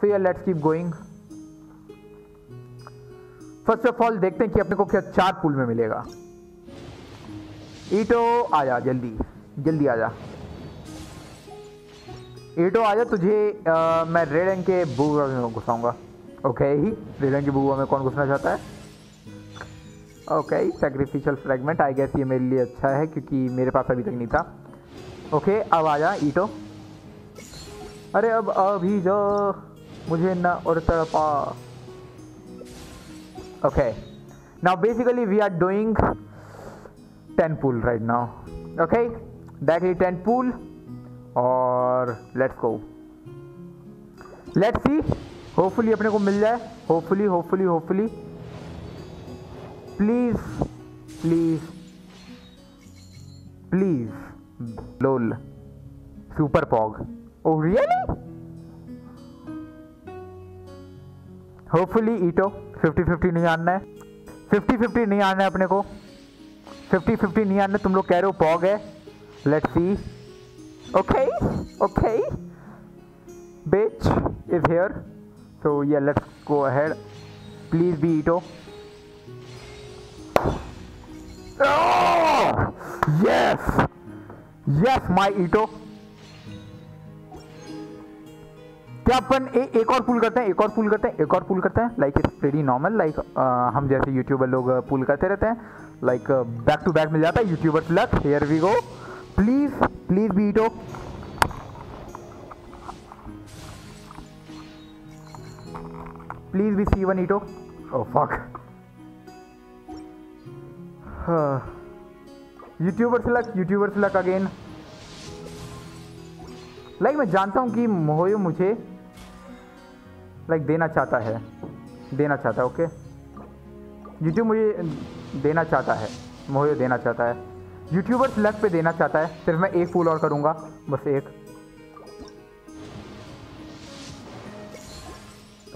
So yeah let's keep going first of all देखते हैं कि अपने को क्या चार पुल में मिलेगा। ईटो आ जा जल्दी। जल्दी आ जा ईटो आ जा तुझे आ, मैं रेड रंग के बुआ में घुसाऊँगा। ओके ही रेड रंग के बुआ में कौन घुसना चाहता है? Okay sacrificial fragment I guess ये मेरे लिए अच्छा है क्योंकि मेरे पास अभी तक नहीं था। ओके okay, अब आ जा ईटो अरे अब अभी जो। मुझे न और तड़पा। Okay now basically we are doing 10 pool right now. Okay? Directly 10 pool और let's go let's see hopefully अपने को मिल जाए. Hopefully hopefully hopefully please please please lol super pog oh really hopefully Itto. 50-50 नहीं आना है। 50-50 नहीं आना है अपने को। 50-50 नहीं आना, तुम लोग कह रहे हो पॉग है। Let see okay okay batch is here तो ये let's go ahead please be Itto. Yes yes my Itto. क्या अपन ए, एक और पुल करते हैं एक और पुल करते हैं एक और पुल करते हैं? Like it's very normal like हम जैसे यूट्यूबर लोग पुल करते रहते हैं। लाइक बैक टू बैक मिल जाता है youtuber luck here we go please please be Itto please be C one Itto fuck youtuber से लक से लक अगेन लाइक मैं जानता हूँ कि मोहयो मुझे लाइक देना चाहता है। देना चाहता है ओके यूट्यूब मुझे देना चाहता है। मोहयो देना चाहता है। यूट्यूबर्स लक पे देना चाहता है। सिर्फ़ मैं एक फूल और करूँगा। बस एक।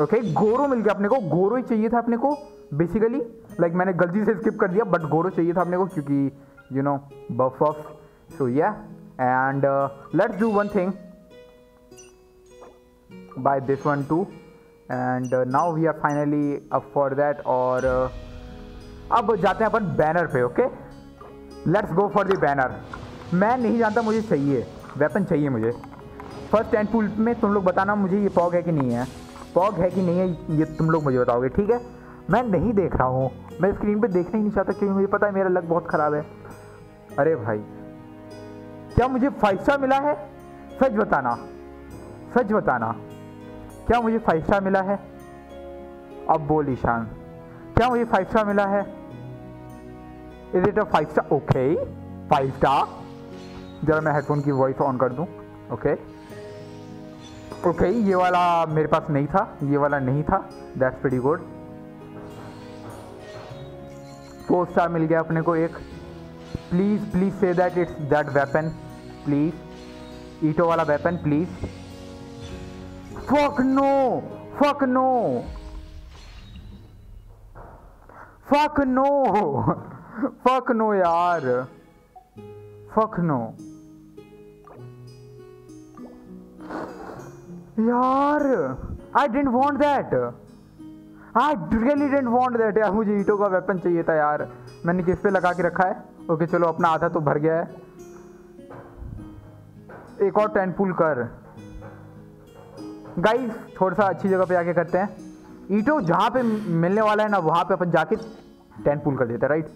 ओके okay, गोरो मिल गया अपने को। गोरो ही चाहिए था अपने को बेसिकली लाइक like, मैंने गलती से स्किप कर दिया बट गोरो चाहिए था अपने को क्योंकि you know buff off so yeah and let's do one thing by this one two and now we are finally up for that और uh, अब जाते हैं अपन बैनर पे okay let's go for the banner मैं नहीं जानता मुझे चाहिए वेपन चाहिए मुझे। फ़र्स्ट एंड पुल में तुम लोग बताना मुझे ये पॉग है कि नहीं है। पॉग है कि नहीं है ये तुम लोग मुझे बताओगे ठीक है? मैं नहीं देख रहा हूँ। मैं स्क्रीन पे देखना ही नहीं चाहता क्योंकि मुझे पता है मेरा लक बहुत ख़राब है। अरे भाई क्या मुझे फाइव स्टार मिला है? सच बताना सच बताना। क्या मुझे फाइव स्टार मिला है? अब बोल ईशान। क्या मुझे फाइव स्टार मिला है? Is it a five star okay five star जरा मैं हेडफोन की वॉइस ऑन कर दूँ। ओके. ओके ये वाला मेरे पास नहीं था। ये वाला नहीं था। That's very good four star मिल गया अपने को एक। प्लीज़ प्लीज़ से that it's that weapon please Itto वाला weapon please fuck no fuck no fuck no fuck no यार फक नो यार I don't want that I really don't want that यार, मुझे ईटो का वेपन चाहिए था यार। मैंने किस पे लगा के रखा है? ओके चलो, अपना आधा तो भर गया है। एक और टेन पुल कर। गाइस थोड़ा सा अच्छी जगह पे आके करते हैं। ईटो जहाँ पे मिलने वाला है ना वहाँ पे अपन जाके टेन पुल कर देते हैं right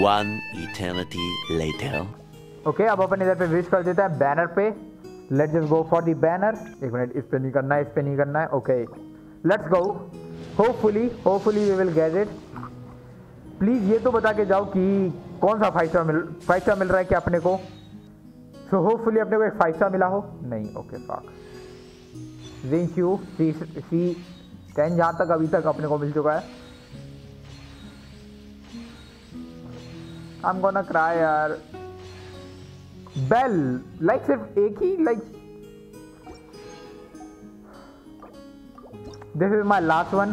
One eternity later. Okay अब अपन इधर पे विश कर देते हैं बैनर पे। Let's just go for the banner एक मिनट इस पे नहीं करना है इस पे नहीं करना है। Okay let's go hopefully hopefully we will get it please ये तो बता के जाओ कि कौन सा फाइव स्टार मिल फाइव स्टार मिल रहा है क्या अपने को? सो so, होपफुली अपने को एक फाइव स्टार मिला हो। नहीं ओके फाक जिंक यू सी सी टेन जहाँ तक अभी तक अपने को मिल चुका है आई एम गोना यार बेल लाइक सिर्फ़ एक ही like this is my last one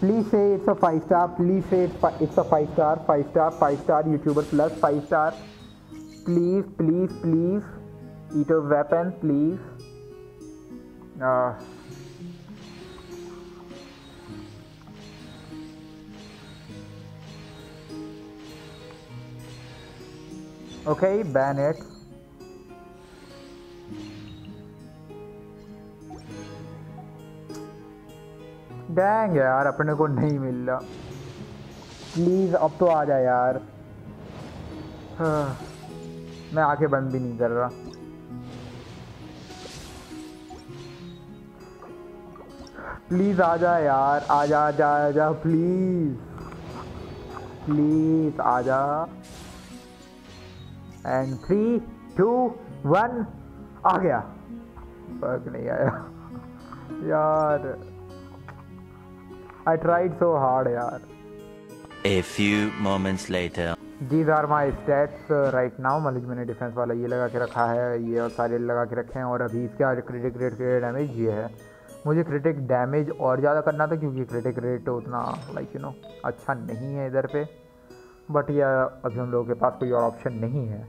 please say it's a five star please say it's a five star five star five star YouTuber plus five star please please please eat a weapon please uh, okay ban it. Dang यार अपने को नहीं मिल रहा please अब तो आ जा यार मैं आके बंद भी नहीं कर रहा प्लीज़ आ जा यार आ जा आ जा आ जा प्लीज़ प्लीज़ आ जा एंड थ्री टू वन आ गया। फ़र्क नहीं आया। यार। आई ट्राइड सो हार्ड यार। A few moments later. These are my stats right now मतलब मैंने डिफेंस वाला ये लगा के रखा है ये और सारे लगा के रखे हैं और अभी इसके आज क्रिटिक रेट क्रिटिक डैमेज ये है। मुझे क्रिटिक डैमेज और ज़्यादा करना था क्योंकि क्रिटिक रेट उतना लाइक यू नो अच्छा नहीं है इधर पे। बट या अभी हम लोगों के पास कोई और ऑप्शन नहीं है।